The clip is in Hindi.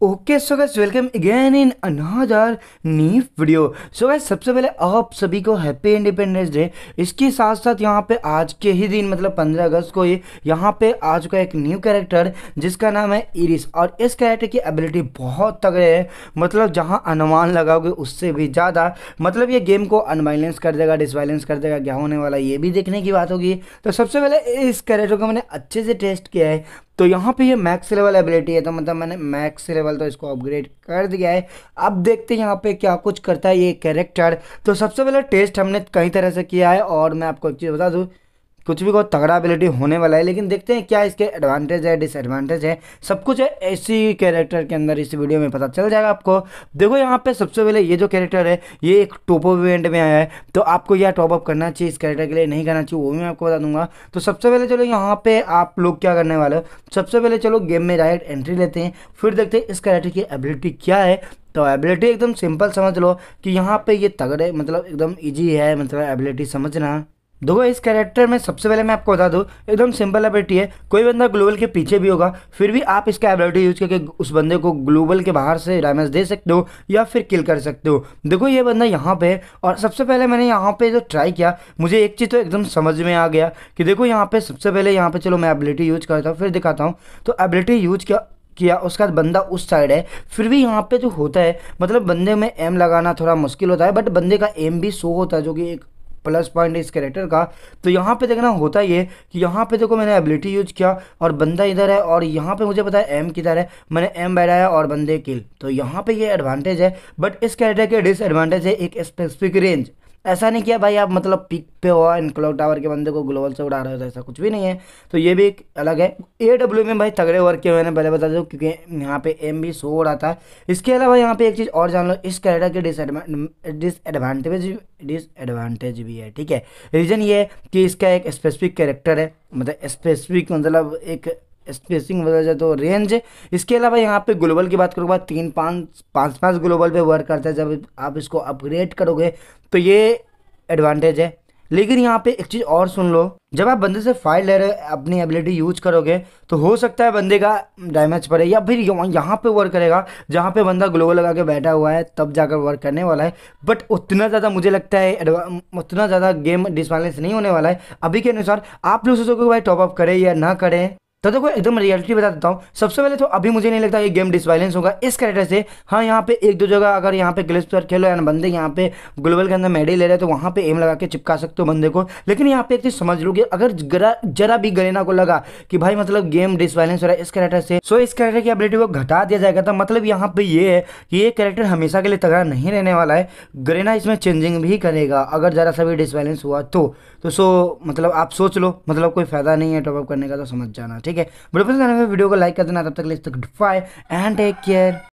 Okay so guys welcome again in another new video so guys सबसे पहले आप सभी को हैप्पी इंडिपेंडेंस डे इसके साथ साथ यहाँ पे आज के ही दिन मतलब 15 अगस्त को ही यहाँ पे आ चुका एक न्यू कैरेक्टर जिसका नाम है इरिस और इस कैरेक्टर की एबिलिटी बहुत तगड़े है. मतलब जहाँ अनुमान लगाओगे उससे भी ज़्यादा मतलब ये गेम को अनवाइलेंस कर देगा डिसवाइलेंस कर देगा, क्या होने वाला ये भी देखने की बात होगी. तो सबसे पहले इस कैरेक्टर को मैंने अच्छे से टेस्ट किया है. तो यहाँ पे ये मैक्स लेवल एबिलिटी है तो मतलब मैंने मैक्स लेवल तो इसको अपग्रेड कर दिया है। अब देखते हैं यहाँ पे क्या कुछ करता है ये कैरेक्टर तो सबसे पहले टेस्ट हमने कई तरह से किया है और मैं आपको एक चीज़ बता दूँ कुछ भी बहुत तगड़ा एबिलिटी होने वाला है, लेकिन देखते हैं क्या इसके एडवांटेज है डिसएडवांटेज है। सब कुछ है ऐसी कैरेक्टर के अंदर इस वीडियो में पता चल जाएगा आपको। देखो यहाँ पे सबसे पहले ये जो कैरेक्टर है, ये एक टॉप इवेंट में आया है। तो आपको यह टॉप अप करना चाहिए, इस कैरेक्टर के लिए नहीं करना चाहिए, वो भी मैं आपको बता दूँगा। तो सबसे पहले चलो यहाँ पे आप लोग क्या करने वाले सबसे पहले चलो गेम में डायरेक्ट एंट्री लेते हैं। फिर देखते हैं इस कैरेक्टर की एबिलिटी क्या है। तो एबिलिटी एकदम सिंपल समझ लो कि यहाँ पे ये तगड़े मतलब एकदम इजी है मतलब एबिलिटी समझना। देखो, इस कैरेक्टर में सबसे पहले मैं आपको बता दूँ, एकदम सिंपल एबिलिटी है। कोई बंदा ग्लोबल के पीछे भी होगा, फिर भी आप इसका एबिलिटी यूज़ करके उस बंदे को ग्लोबल के बाहर से डैमेज दे सकते हो, या फिर किल कर सकते हो। देखो, ये बंदा यहाँ पे है, और सबसे पहले मैंने यहाँ पे जो ट्राई किया, मुझे एक चीज़ तो एकदम समझ में आ गया कि देखो, यहाँ पे सबसे पहले यहाँ पे चलो, मैं एबिलिटी यूज़ करता हूँ, फिर दिखाता हूँ। तो एबिलिटी यूज़ किया किया, उसका बाद उस साइड है, फिर भी यहाँ पे जो होता है मतलब बंदे में एम लगाना थोड़ा मुश्किल होता है बट बंदे का एम भी शो होता है, जो कि एक प्लस पॉइंट इस कैरेक्टर का तो यहाँ पे देखना होता ये कि यहाँ पे देखो मैंने एबिलिटी यूज़ किया और बंदा इधर है और यहाँ पे मुझे पता है एम किधर है। मैंने एम बैठाया और बंदे किल तो यहाँ पे ये एडवांटेज है बट इस कैरेक्टर के डिसएडवांटेज है एक स्पेसिफिक रेंज ऐसा नहीं किया भाई, आप मतलब पिक पे हो, इन क्लॉक टावर के बंदे को ग्लोबल से उड़ा रहे हो तो ऐसा कुछ भी नहीं है। तो ये भी एक अलग है। ए डब्ल्यू में भाई तगड़े वर्क किए मैंने, पहले बता दो, क्योंकि यहाँ पे एम भी हो रहा था। इसके अलावा यहाँ पे एक चीज़ और जान लो, इस कैरेक्टर के डिसएडवांटेज डिसएडवांटेज भी है, ठीक है। रीज़न ये है कि इसका एक स्पेसिफिक कैरेक्टर है मतलब स्पेसिफिक मतलब एक स्पेसिंग बदल जाए तो रेंज इसके अलावा यहाँ पे ग्लोबल की बात करोगे तीन पाँच पाँच पाँच ग्लोबल पे वर्क करता है। जब आप इसको अपग्रेड करोगे तो ये एडवांटेज है। लेकिन यहाँ पे एक चीज़ और सुन लो। जब आप बंदे से फ़ाइल ले रहे अपनी एबिलिटी यूज़ करोगे तो हो सकता है बंदे का डैमेज पड़े या फिर यहाँ पे वर्क करेगा, जहाँ पे बंदा ग्लोबल लगा के बैठा हुआ है, तब जाकर वर्क करने वाला है। बट उतना ज़्यादा मुझे लगता है उतना ज़्यादा गेम डिसबैलेंस नहीं होने वाला है। अभी के अनुसार आप लोग सोचोगे भाई टॉपअप करें या ना करें। तो देखो, एकदम रियलिटी बता देता हूँ। सबसे पहले तो अभी मुझे नहीं लगता ये गेम डिसवाइलेंस होगा। इस कैरेक्टर से हाँ यहाँ पे एक दो जगह अगर यहाँ पे ग्लिस पर खेलो या बंदे यहाँ पे ग्लोबल के अंदर मेडल ले रहे तो वहाँ पे एम लगा के चिपका सकते हो बंदे को। लेकिन यहाँ पे एक चीज़ समझ लो कि अगर जरा भी गरेना को लगा कि भाई मतलब गेम डिसवाइलेंस हो रहा है इस कैरेक्टर से सो इस कैरेक्टर की एबिलिटी को घटा दिया जाएगा। तो मतलब यहाँ पे ये है कि ये कैरेक्टर हमेशा के लिए तगड़ा नहीं रहने वाला है। गरेना इसमें चेंजिंग भी करेगा, अगर जरा सा भी डिसवाइलेंस हुआ तो। तो सो मतलब आप सोच लो मतलब कोई फ़ायदा नहीं है टॉपअप करने का तो समझ जाना, ठीक है। बड़े पसंद वीडियो को लाइक कर देना तब तक ले एंड टेक केयर